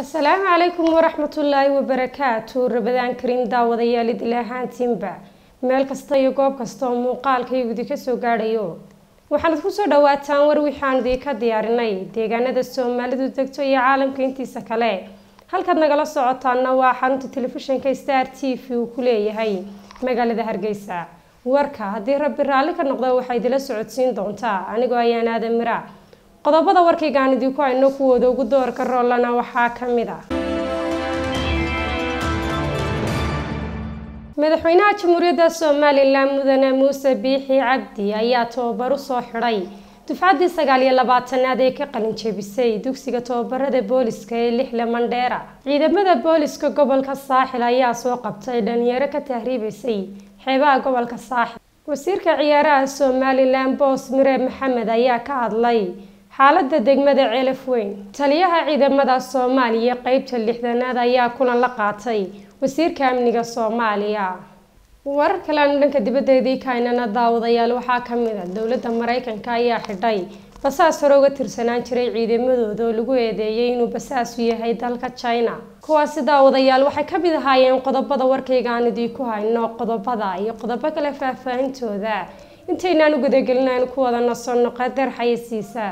asalaamu calaykum waraxmatullaahi wabarakaatu rabadaan kariim daawadayaal idil meel kasta iyo goob kasta oo muuqaalkaygu idinka soo gaadhayo. Waxaanad ku soo dhawaataan war wixaan idinka diyaarinay. Deegaanada soomaalidu degto iyo caalamka intiisa kale. Halkaad nagala socotaana waa xarunta telefishinka star t v uu ku leeyahay. Magaalada hargeysa. Warka haddii rabbi raalli ka noqdo waxaa idila socodsiin doontaa. Anigoo ayaan aadan mira qodobada warkaygaan idinku hayno kuwooda ugu doorka roolana waxaa ka mid ah. Madaxweynaha jamhuuriyadda somalilan mudane muuse biixi cabdi ayaa tababar u soo xidhay dufcaddii sagaal iyo labaatanaad ee ka qalin jebisay dugsiga tababarada booliska ee lixle mandheera ciidamada booliska gobolka saaxil ayaa soo qabtay dhalinyaro ka tahriibaysay xeebaha gobolka saaxil. Wasiirka ciyaaraha somalilan boos mire maxamed ayaa ka hadlay xaalada degmada ceelaf weyn taliyaha ciidamada soomaaliya qeybta lixdanaad ayaa kulan la qaatay wasiirka amniga soomaaliya. Warar kale aanu dhanka dibadeedii kaynana daawadayaal waxaa ka mid a dowladda mareykanka ayaa xidhay basaas hore uga tirsanaan jiray ciidamadooda oo lagu eedeeyay inuu basaasu yahay dalka china. Kuwaasi daawadayaal waxay ka mid ahaayeen qodobada warkayga aan idiinku hayno qodobada iyo qodobo kale faahfaahintooda intaynaan u gudagelin aynu ku wada nasono qadar xayasiisa